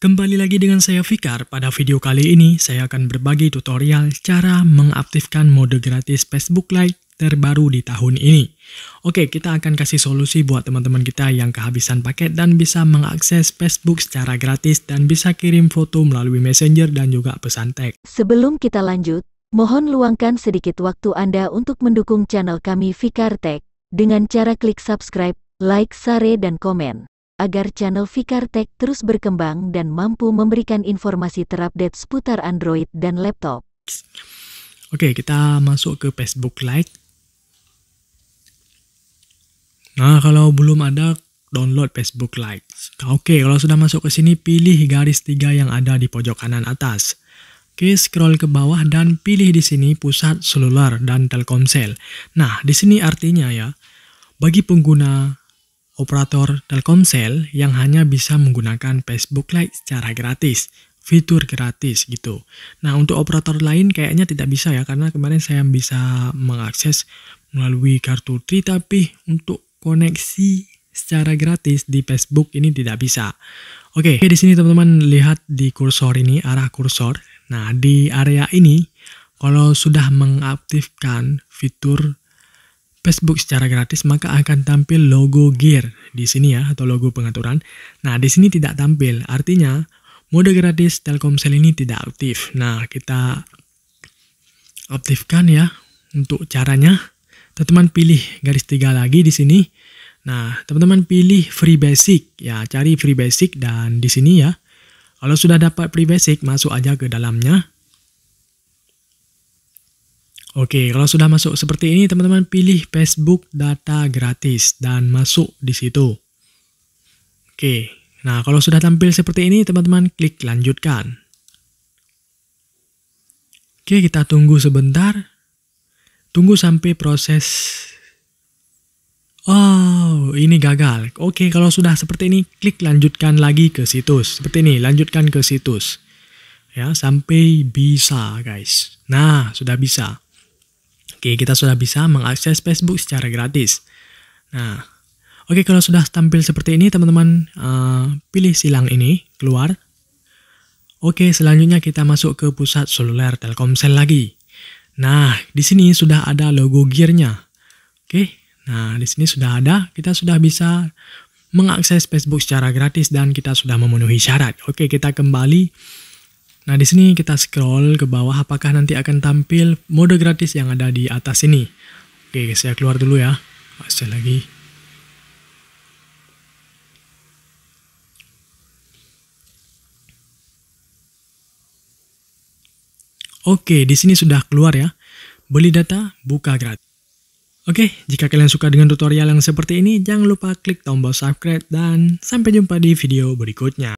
Kembali lagi dengan saya Fikar. Pada video kali ini, saya akan berbagi tutorial cara mengaktifkan mode gratis Facebook Lite terbaru di tahun ini. Oke, kita akan kasih solusi buat teman-teman kita yang kehabisan paket dan bisa mengakses Facebook secara gratis dan bisa kirim foto melalui Messenger dan juga pesan teks. Sebelum kita lanjut, mohon luangkan sedikit waktu Anda untuk mendukung channel kami Fikar Tech dengan cara klik subscribe, like, share, dan komen agar channel Fikar Tech terus berkembang dan mampu memberikan informasi terupdate seputar Android dan laptop. Oke, kita masuk ke Facebook Lite. Nah, kalau belum ada, download Facebook Lite. Oke, kalau sudah masuk ke sini, pilih garis tiga yang ada di pojok kanan atas. Oke, scroll ke bawah dan pilih di sini pusat seluler dan Telkomsel. Nah, di sini artinya ya, bagi pengguna operator Telkomsel yang hanya bisa menggunakan Facebook Lite secara gratis, fitur gratis gitu. Nah, untuk operator lain kayaknya tidak bisa ya karena kemarin saya bisa mengakses melalui kartu Tri tapi untuk koneksi secara gratis di Facebook ini tidak bisa. Oke, di sini teman-teman lihat di kursor ini arah kursor. Nah, di area ini kalau sudah mengaktifkan fitur Facebook secara gratis, maka akan tampil logo gear di sini ya, atau logo pengaturan. Nah, di sini tidak tampil. Artinya, mode gratis Telkomsel ini tidak aktif. Nah, kita aktifkan ya untuk caranya. Teman-teman pilih garis tiga lagi di sini. Nah, teman-teman pilih free basic. Ya, cari free basic dan di sini ya. Kalau sudah dapat free basic, masuk aja ke dalamnya. Oke, kalau sudah masuk seperti ini, teman-teman pilih Facebook data gratis dan masuk di situ. Oke, nah kalau sudah tampil seperti ini, teman-teman klik lanjutkan. Oke, kita tunggu sebentar. Tunggu sampai proses... Oh, ini gagal. Oke, kalau sudah seperti ini, klik lanjutkan lagi ke situs. Seperti ini, lanjutkan ke situs. Ya, sampai bisa, guys. Nah, sudah bisa. Oke, kita sudah bisa mengakses Facebook secara gratis. Nah, oke kalau sudah tampil seperti ini, teman-teman uh, pilih silang ini, keluar. Oke, selanjutnya kita masuk ke pusat seluler Telkomsel lagi. Nah, di sini sudah ada logo gearnya. Oke, nah di sini sudah ada, kita sudah bisa mengakses Facebook secara gratis dan kita sudah memenuhi syarat. Oke, kita kembali Nah, di sini kita scroll ke bawah apakah nanti akan tampil mode gratis yang ada di atas ini. Oke, saya keluar dulu ya. Masih lagi. Oke, di sini sudah keluar ya. Beli data, buka gratis. Oke, jika kalian suka dengan tutorial yang seperti ini, jangan lupa klik tombol subscribe dan sampai jumpa di video berikutnya.